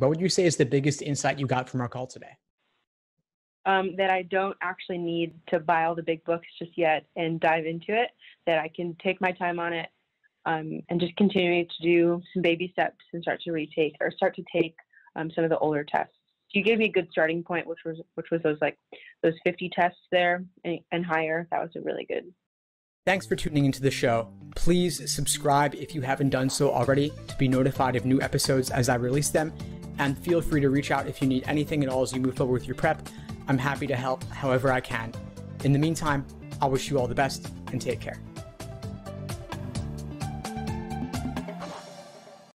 What would you say is the biggest insight you got from our call today? Um, that I don't actually need to buy all the big books just yet and dive into it, that I can take my time on it um, and just continue to do some baby steps and start to retake or start to take um, some of the older tests. You gave me a good starting point, which was which was those like those 50 tests there and, and higher. That was a really good. Thanks for tuning into the show. Please subscribe if you haven't done so already to be notified of new episodes as I release them. And feel free to reach out if you need anything at all as you move forward with your prep. I'm happy to help however I can. In the meantime, I wish you all the best and take care.